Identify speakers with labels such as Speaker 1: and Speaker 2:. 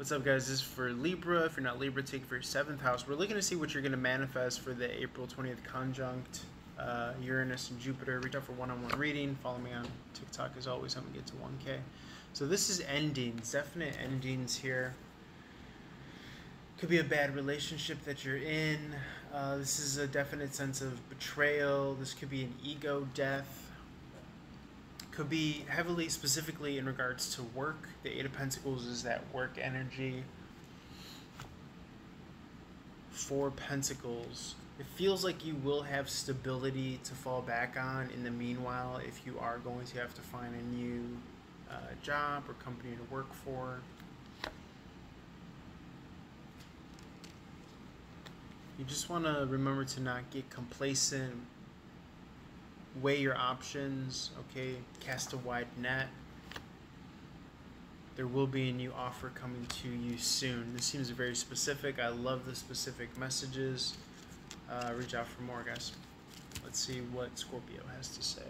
Speaker 1: What's up, guys? This is for Libra. If you're not Libra, take for your seventh house. We're looking to see what you're going to manifest for the April 20th conjunct uh, Uranus and Jupiter. Reach out for one-on-one reading. Follow me on TikTok as always. I'm gonna get to 1K. So this is endings, definite endings here. Could be a bad relationship that you're in. Uh, this is a definite sense of betrayal. This could be an ego death could be heavily specifically in regards to work. The Eight of Pentacles is that work energy. Four Pentacles. It feels like you will have stability to fall back on in the meanwhile if you are going to have to find a new uh, job or company to work for. You just want to remember to not get complacent weigh your options, okay? Cast a wide net. There will be a new offer coming to you soon. This seems very specific. I love the specific messages. Uh, reach out for more, guys. Let's see what Scorpio has to say.